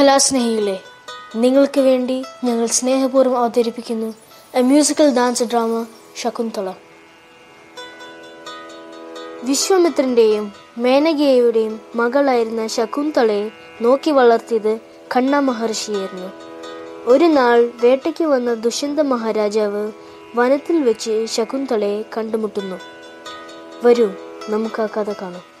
കലാസ്നേഹികളെ നിങ്ങൾക്ക് വേണ്ടി ഞങ്ങൾ സ്നേഹപൂർവം അവതരിപ്പിക്കുന്നു. A musical dance drama Shakuntala. വിശ്വമിത്രന്റെയും മേനകയുടെയും മകളായിരുന്ന ശകുന്തളയെ നോക്കി വളർത്തിയത് കണ്ണ മഹർഷിയായിരുന്നു. ഒരു നാൾ വേട്ടയ്ക്ക് വന്ന ദുഷ്യന്ത മഹാരാജാവ് വനത്തിൽ വെച്ച് ശകുന്തളയെ കണ്ടുമുട്ടുന്നു. വരൂ നമുക്ക് ആ കഥ കാണാം.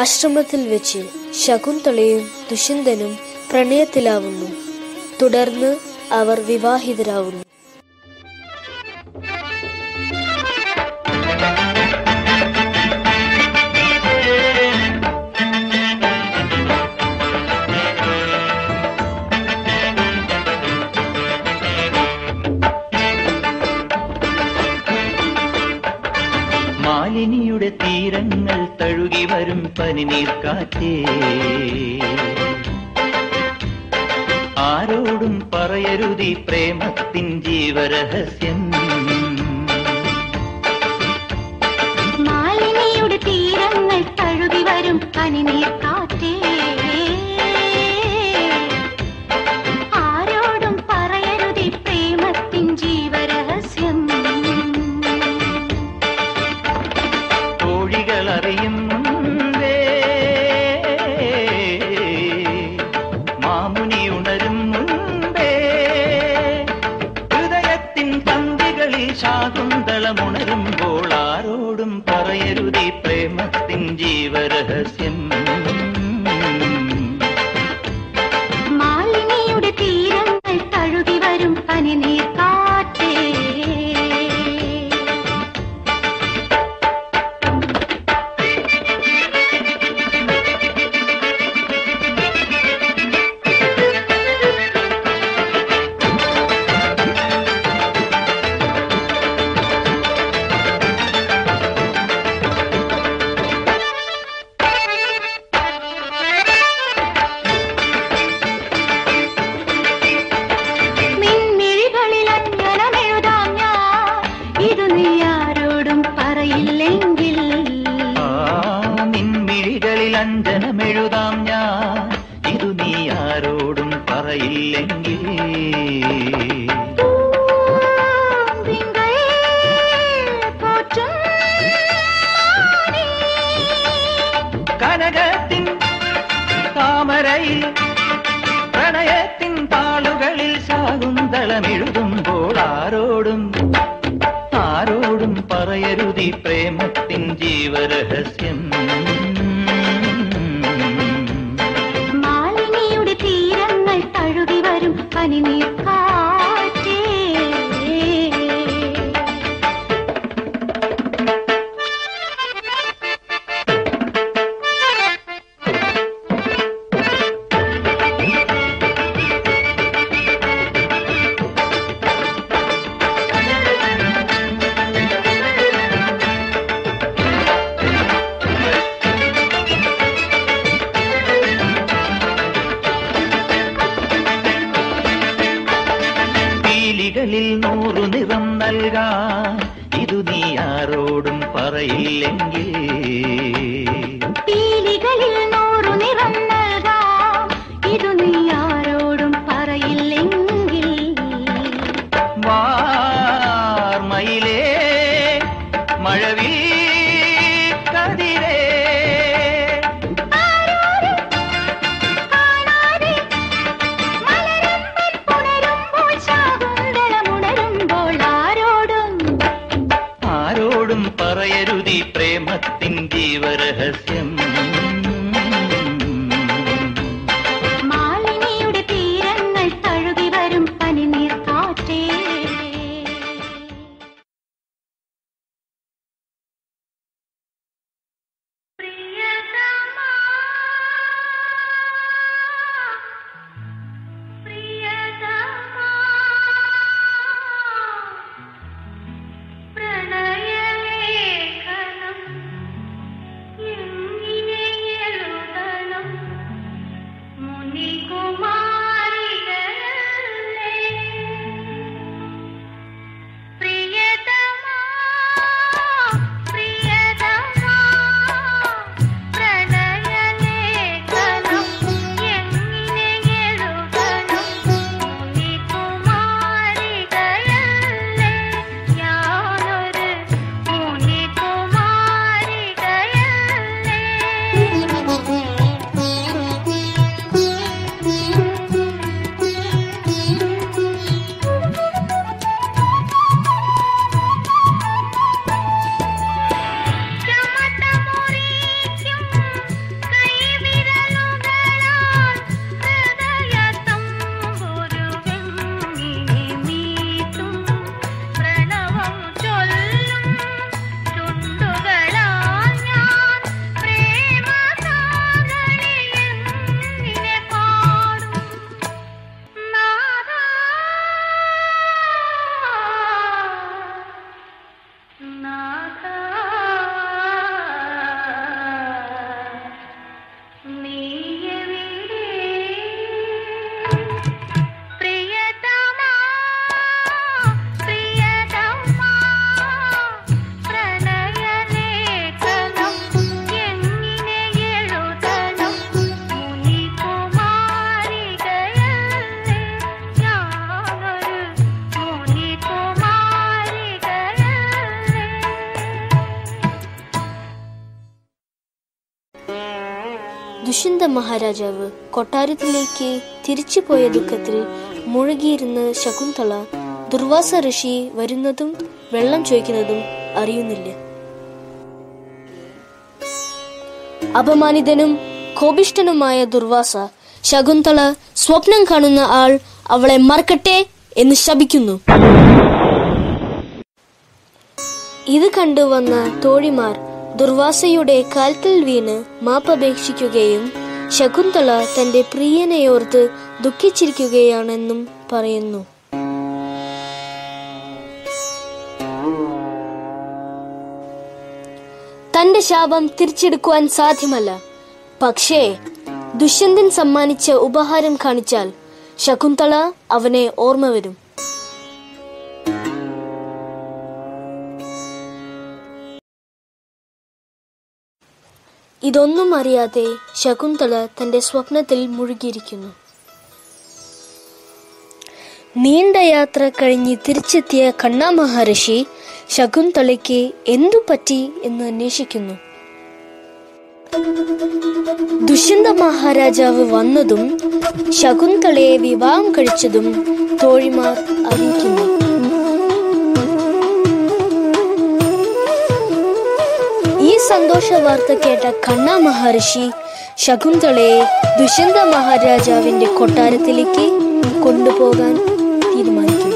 ആശ്രമത്തിൽ വെച്ച് ശകുന്തളയും ദുഷ്യന്തനും പ്രണയത്തിലാവുന്നു. തുടർന്ന് അവർ വിവാഹിതരാവുന്നു. മാലിനിയുടെ തീരങ്ങൾ ഒഴുകി വരും പനിനീർ കാറ്റേ. ആരോടും പറയരുതി പ്രേമത്തിൻ ജീവരഹസ്യം. മാലിനിയുടെ തീരങ്ങൾ തഴുകി വരും പനിനീർ പ്രണയത്തിൻ താമരയിൽ പ്രണയത്തിൻ താളുകളിൽ ശാകുന്തളമെഴുതുമ്പോൾ ആരോടും ആരോടും പറയരുതി പ്രേമത്തിൻ ജീവരഹസ്യം. മഹാരാജാവ് കൊട്ടാരത്തിലേക്ക് തിരിച്ചു പോയ ദുഃഖത്തിൽ മുഴുകിയിരുന്ന ശകുന്തള ദുർവാസ ഋഷി വരുന്നതും വെള്ളം ചോദിക്കുന്നതും അറിയുന്നില്ല. അപമാനിതനും കോപിഷ്ടനുമായ ദുർവാസ ശകുന്തള സ്വപ്നം കാണുന്ന ആൾ അവളെ മറക്കട്ടെ എന്ന് ശപിക്കുന്നു. ഇത് കണ്ടുവന്ന തോഴിമാർ ദുർവാസയുടെ കാൽക്കൽ വീണ് മാപ്പപേക്ഷിക്കുകയും ശകുന്തള തന്റെ പ്രിയനെയോർത്ത് ദുഃഖിച്ചിരിക്കുകയാണെന്നും പറയുന്നു. തന്റെ ശാപം തിരിച്ചെടുക്കുവാൻ സാധ്യമല്ല. പക്ഷേ ദുഷ്യന്തൻ സമ്മാനിച്ച ഉപഹാരം കാണിച്ചാൽ ശകുന്തള അവനെ ഓർമ്മ വരും. ഇതൊന്നും അറിയാതെ ശകുന്തള തന്റെ സ്വപ്നത്തിൽ മുഴുകിയിരിക്കുന്നു. നീണ്ട യാത്ര കഴിഞ്ഞ് തിരിച്ചെത്തിയ കണ്ണാ മഹർഷി ശകുന്തളയ്ക്ക് എന്തു പറ്റി എന്ന് അന്വേഷിക്കുന്നു. ദുഷ്യന്ത മഹാരാജാവ് വന്നതും ശകുന്തളയെ വിവാഹം കഴിച്ചതും തോഴിമാർ അറിയിക്കുന്നു. സന്തോഷ വാർത്ത കേട്ട കണ്ണ മഹർഷി ശകുന്തളയെ ദുഷ്യന്ത മഹാരാജാവിന്റെ കൊട്ടാരത്തിലേക്ക് കൊണ്ടുപോകാൻ തീരുമാനിക്കുന്നു.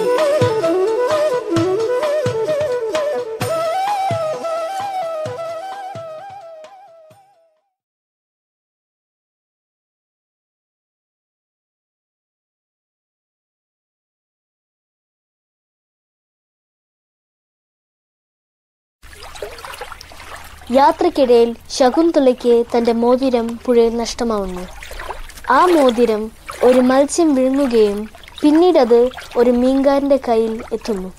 യാത്രക്കിടയിൽ ശകുന്തളയ്ക്ക് തന്റെ മോതിരം പുഴയിൽ നഷ്ടമാവുന്നു. ആ മോതിരം ഒരു മത്സ്യം വിഴുങ്ങുകയും പിന്നീടത് ഒരു മീൻകാരന്റെ കയ്യിൽ എത്തുന്നു.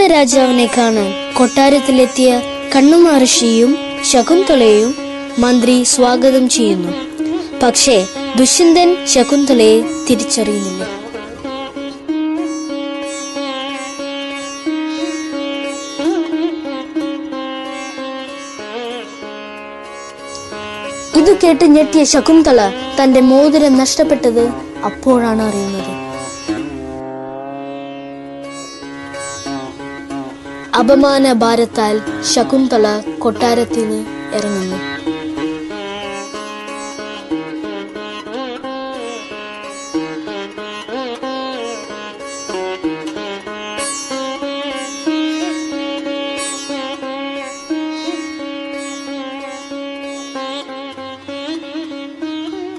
ദുഷ്യന്ത രാജാവിനെ കാണാൻ കൊട്ടാരത്തിലെത്തിയ കണ്ണുമഹർഷിയും ശകുന്തളയും മന്ത്രി സ്വാഗതം ചെയ്യുന്നു. പക്ഷേ ദുഷ്യന്തൻ ശകുന്തളയെ തിരിച്ചറിയുന്നില്ല. ഇത് കേട്ട് ഞെട്ടിയ ശകുന്തള തന്റെ മോതിരം നഷ്ടപ്പെട്ടത് അപ്പോഴാണ് അറിയുന്നത്. അപമാന ഭാരത്താൽ ശകുന്തള കൊട്ടാരത്തിന് ഇറങ്ങുന്നു.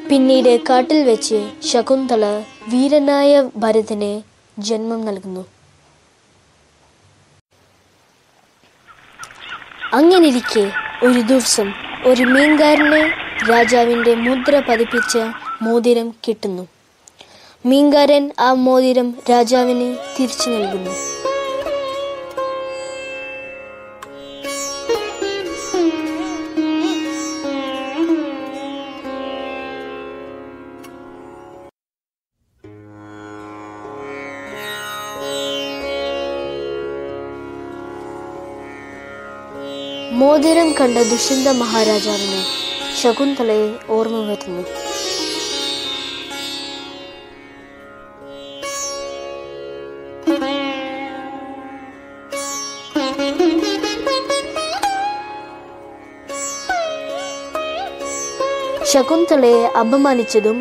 പിന്നീട് കാട്ടിൽ വെച്ച് ശകുന്തള വീരനായ ഭരതന് ജന്മം നൽകുന്നു. അങ്ങനിരിക്കെ ഒരു ദിവസം ഒരു മീൻകാരന് രാജാവിന്റെ മുദ്ര പതിപ്പിച്ച മോതിരം കിട്ടുന്നു. മീൻകാരൻ ആ മോതിരം രാജാവിന് തിരിച്ചു നൽകുന്നു. മോതിരം കണ്ട ദുഷ്യന്ത മഹാരാജാവിന് ശകുന്തളയെ ഓർമ്മ വരുന്നു. ശകുന്തളയെ അപമാനിച്ചതും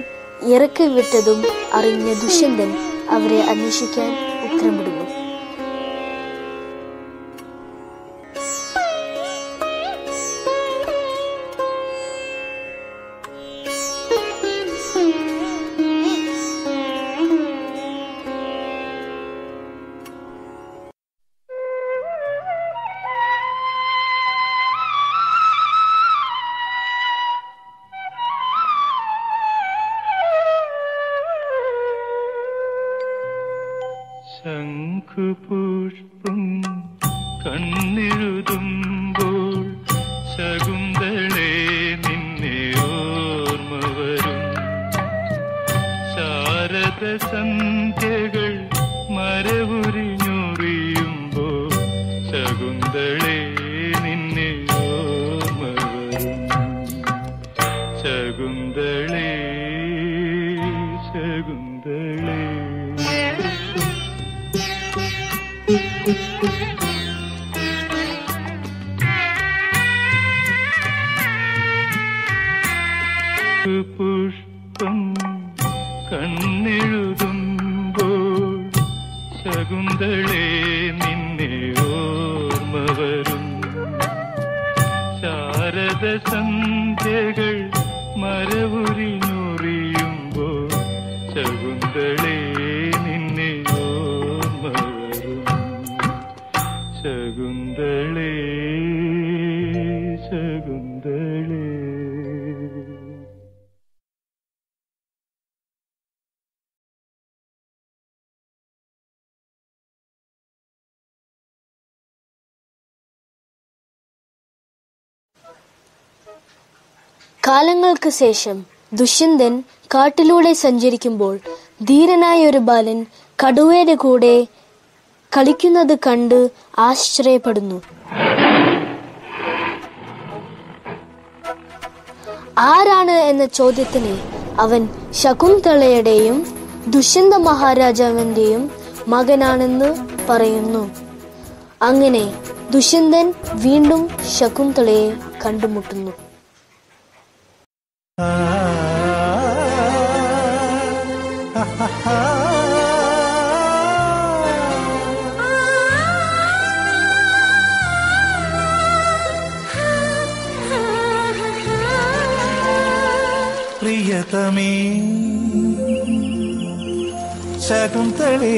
ഇറക്കി വിട്ടതും അറിഞ്ഞ ദുഷ്യന്തൻ അവരെ അന്വേഷിക്കാൻ ഉത്തരമിടുന്നു. കാലങ്ങൾക്ക് ശേഷം ദുഷ്യന്തൻ കാട്ടിലൂടെ സഞ്ചരിക്കുമ്പോൾ ധീരനായ ഒരു ബാലൻ കടുവയുടെ കൂടെ കളിക്കുന്നത് കണ്ട് ആശ്ചര്യപ്പെടുന്നു. ആരാണ് എന്ന ചോദ്യത്തിന് അവൻ ശകുന്തളയുടെയും ദുഷ്യന്ത മഹാരാജാവിന്റെയും മകനാണെന്ന് പറയുന്നു. അങ്ങനെ ദുഷ്യന്തൻ വീണ്ടും ശകുന്തളയെ കണ്ടുമുട്ടുന്നു. പ്രിയതമേ ശകുന്തളേ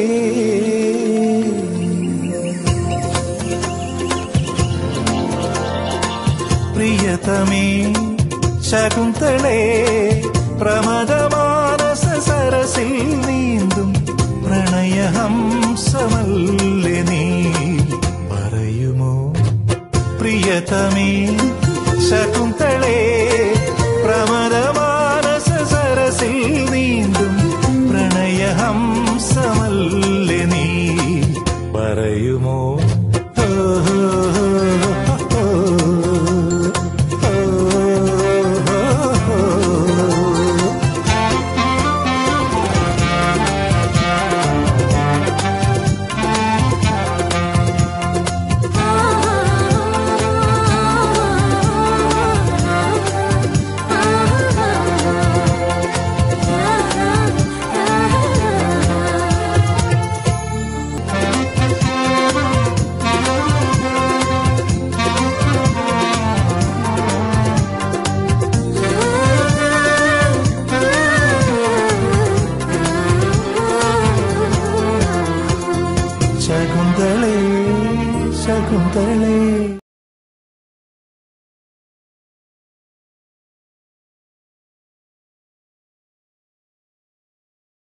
പ്രിയതമേ ശകുന്തളേ പ്രമദമാനസ സരസിൽ നീന്തും പ്രണയഹംസമല്ലേ നീ? പറയുമോ? പ്രിയതമേ ശകുന്തളേ